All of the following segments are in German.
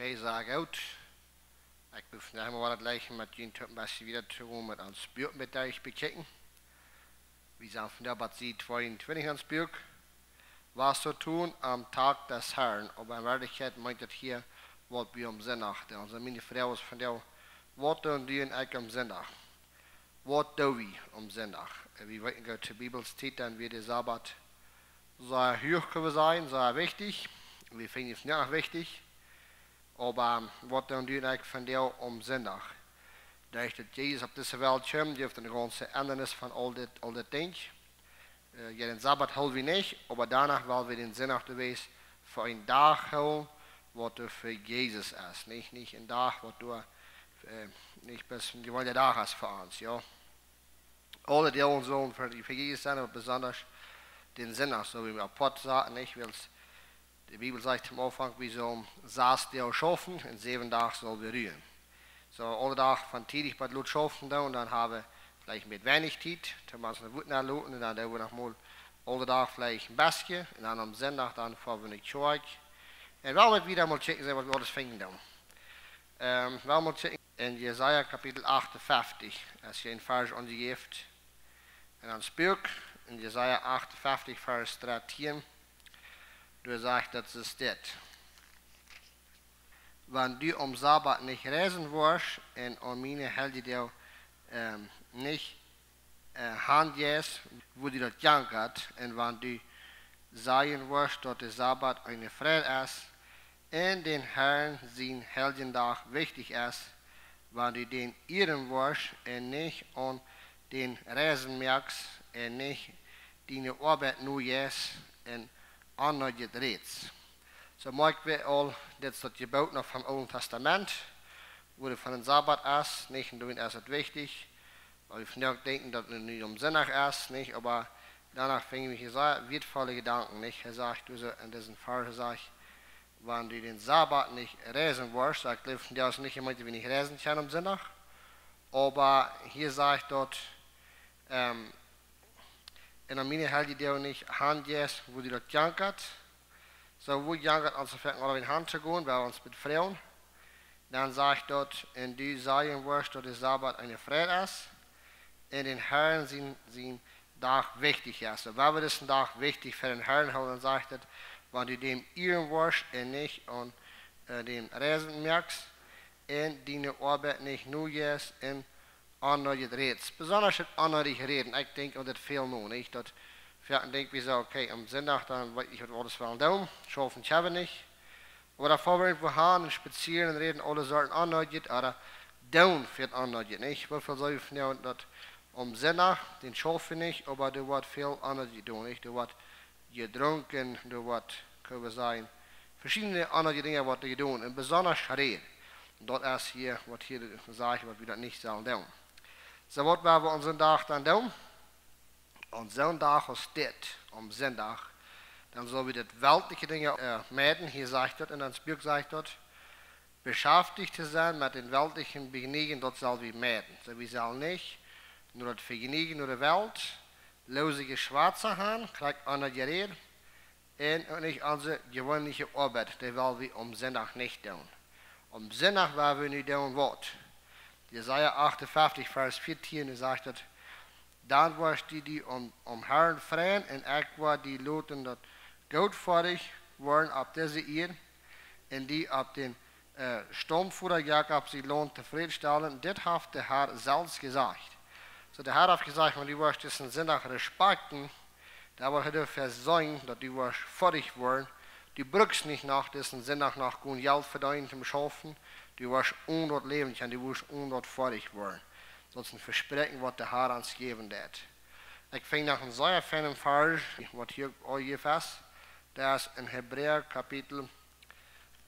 Zeg uit. Ik ben vandaag maar wat lijken met jullie tot best weer te komen met een spuurt met euch bekijken. We zijn vandaag bij sie 22 aan spuurt. Was zu tun am Tag des Herrn. Aber in Wirklichkeit meint das hier, was wir am Sonntag. Denn unsere meine Frau ist von der, was tun die und ich am Sonntag? Was tun wir am Sonntag? Wir wollten go zur Bibelszeit, dann wird der Sabbat sehr hoch sein, sehr wichtig. Wir finden es nicht wichtig. Aber wat dan doen ik van jou om zondag? Dat dat Jezus op deze wereld kwam, die heeft een grote ändernis van al dit, al dit ding. Uh, ja, Sabbat houden we niet, maar daarna willen we den zondag geweest voor een dag houden, wat er voor Jezus is. Niet, niet een dag wat er uh, niet best een gewone dag is voor ons. Ja. Alle delen zullen voor, voor Jezus zijn, aber besonders den zondag, so wie wir apart sagen, nicht, weil die Bibel sagt am Anfang, wir sollen saß der schaffen, in sieben Tagen soll wir rühren. So, alle Tag von tätig bei Lut schaffen da und dann habe vielleicht mit wenig Zeit, dann machen wir Wut nachluten und dann da wir noch mal alle Tag vielleicht ein bisschen und dann am Sonntag dann fahren wir nicht zurück. Und wir werden wieder mal checken, was wir alles finden dann. Ähm, wir werden mal checken in Jesaja Kapitel 58, als je een vers ondergeeft. En dan speelt in Jesaja 58, vers 13. Du sagst, das ist das. Wenn du am Sabbat nicht reisen wirst und an meine Helde dir ähm, nicht äh, handjäst, wo du das jankert, und wenn du sagen wirst, dass der Sabbat eine Friede ist, und den Herrn sein Heldentag wichtig ist, wenn du den ihren wirst und nicht an den Reisen merkst und nicht deine Arbeit nur jetzt und annodjet reeds. Zo maken we al dit dat je bouwt nog van Oude Testament, er van een Sabbat is, nicht doen is het wichtig, weil wir vandaag denken dat het nu omzinnig is, nicht, aber danach fingen wir sehr wertvolle Gedanken, nicht, er sagt, du so in diesem Fall, sagt, wenn du den Sabbat nicht reisen wirst, sagt von der aus nicht jemand, wie nicht reisen kann am Sonntag, aber hier sagt dort, ähm, dan mine hel je deel niet handjes, wo die dat jankert. So, wo jankert, als wir fangen in Hand zu gehen, bei uns mit Frauen. Dann sagt dort, in die sagen wirst, dass der Sabbat eine Freude ist. In den Herren sind, sind Tag wichtig ist. So, weil wir das Tag wichtig für den Herrn haben, dann sagt er, wenn du dem ihren wirst und nicht an äh, dem Reisen merkst, und deine Arbeit nicht nur jetzt in andere redet. Besonders het andere reden. Ik denk dat het veel nu niet. Dat we zo, oké, okay, am Sonntag dann weiß ich, was alles wollen doen. Schaffen ich habe nicht. Aber davor werden wir haben und spazieren und reden alle Sorten andere, aber down für andere nicht. Wie viel soll ich von dass am Sonntag, den schaffen nicht, aber du wird viel andere tun, nicht? Du wird getrunken, du wird, können wir sagen, verschiedene andere Dinge, was du tun. Und besonders reden. Dat is hier, wat hier sagt, was wir das nicht sollen tun. So wat waar we onze dag dan doen? On zo'n dag als dit, om zondag, dan zullen we dit weltliche dingen uh, meiden. Hier sagt dat, en dan Buch sagt dat, beschäftigt zu sein mit den weltlichen Begnügen, das soll wir meiden. So wir sollen nicht nur das Vergnügen nur der Welt, losige Schwarze haben, kriegt einer Gerät, und nicht unsere gewöhnliche Arbeit, die wollen wir um Sonntag nicht tun. Um Sonntag, weil wir nicht tun wollen. Jesaja 58, Vers 14, er sagt dat, dan was die die om, om Herrn freien en ik was die loten dat goudvaardig waren op deze eer en die op den uh, Sturmfuhrer Jakob sie lohnt zufriedenstellen. Dit heeft de Herr zelfs gesagt. So der Herr hat gesagt, wenn die was diesen Sinn nach respekten, da war er versäumt, dass die was fertig waren, die brückst nicht nach diesen Sinn nach nach gut Geld verdienen zum Schaffen, Du wirst undort leben können, du wirst undort fertig werden. Dat is een verspreking wat de Heer ons geven deed. Ik vind nog een zeer fijne vers, wat hier al je vast. Dat is in Hebreeën kapitel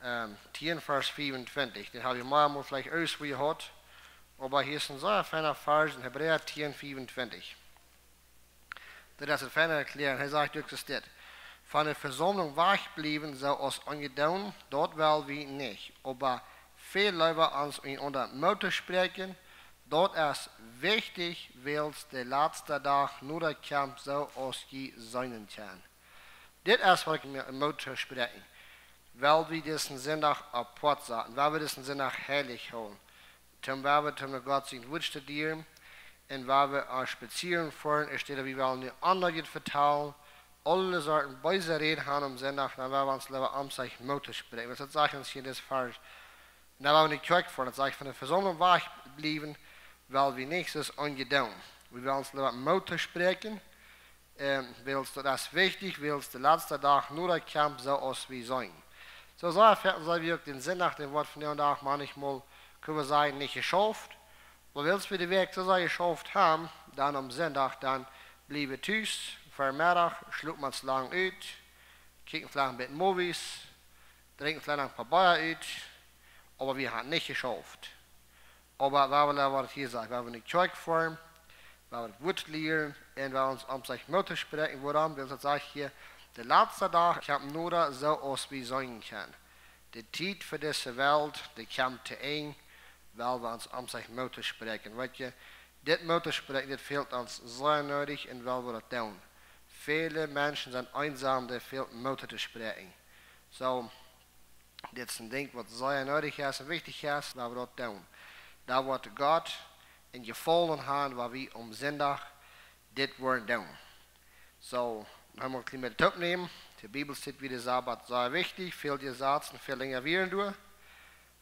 um, 10 vers 25. Den habe ich mal vielleicht ausgehört. Aber hier ist ein sehr feiner Vers in Hebräer 10, 25. Das ist ein feiner Erklärung. Er sagt, du das Von der Versammlung wegblieben soll uns angedauert, dort will wir nicht. Aber veel lieber als in unter Mutter sprechen. Dort ist wichtig, weil der letzte Tag nur der Kampf so aus je sein kann. Dit is wat ik met Mutter sprechen. weil wir diesen Sonntag auf Port sahen, weil wir diesen Sonntag herrlich holen. Zum weil wir zum Gott sind wünschte dir, und weil wir auch spazieren fahren, ist steht, wir wollen die anderen alle Sorten böse reden haben am Sonntag, dann werden wir am sich Mutter sprechen. Das sage ich uns hier das falsch. Dann wollen wir nicht Kirche fahren, das sage ich von der Versammlung wach bleiben, weil wir nichts angedacht. Wir wollen uns lieber Mutter sprechen, ähm, willst du das wichtig, willst du letzte Tag nur der Kampf so aus wie sein. So sei wir den Sinn nach dem Wort von dem Tag manchmal, können wir sagen, nicht geschafft. Aber willst wir den Weg so sei geschafft haben, dann am Sonntag, dann bleibe tschüss, Vermiddag sloeg man het lang uit, kijken vielleicht ein bisschen Movies, trinken vielleicht ein paar Bier uit, aber wir haben nicht geschafft. Aber wir wollen was hier sagen, wir wollen nicht Zeug fahren, wir wollen gut lernen und wir uns um sich Mutter sprechen, woran wir sagen hier, der letzte Tag kann nur so aus wie sein kann. Die Zeit für diese Welt, die kommt zu eng, weil wir uns um sich Mutter sprechen. Weet je, dit Mutter sprechen, dit fehlt uns sehr nötig und weil wir das tun. Viele Menschen sind einsam, der fehlt Mutter zu sprechen. So, dit is een ding wat zeer nodig is en wichtig is, dat we dat doen. Dat wordt God in gevallen hand waar we om zondag dit worden doen. So, dan gaan we een klein beetje opnemen. De Bibel zit wie de Sabbat sehr wichtig, veel die Satz und viel länger wären du.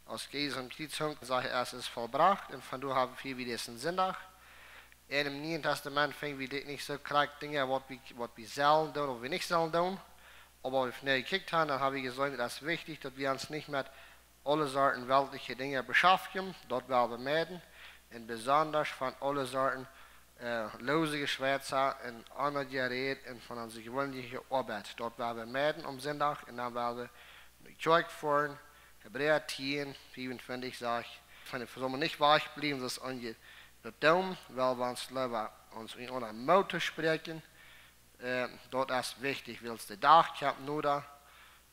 Aus Geses und Kriegspunkten sage ich, es ist vollbracht und von du haben wir wie diesen Sonntag. En im Nieuwen Testament vinden we dit niet zo krijg dingen wat we, wat we zelden doen of we niet zelden doen. Aber wenn wir gekickt haben, dann habe ich gesagt, das ist wichtig, dass wir uns nicht mit alle Sorten weltliche Dinge beschäftigen. Dort werden wir meiden. Und besonders von alle Sorten äh, lose Geschwätze und andere Gerät und von unserer gewöhnlichen Arbeit. Dort werden wir meiden am Sonntag und dann werden wir Kirche fahren. Hebräer 10, 25 sagt, wenn wir nicht weich bleiben, das angeht. Dat doen, wel we ons liever ons in onze motor spreken. Uh, dat is wichtig, wils de dag komt nur da,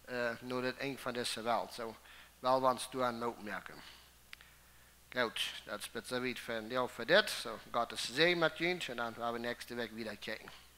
uh, nur het een van deze wereld. Zo, so, wel we ons doen nood merken. Goed, dat is het zo weit voor, voor dit. So, God is zee met jullie en dan gaan we nächste week wieder kijken.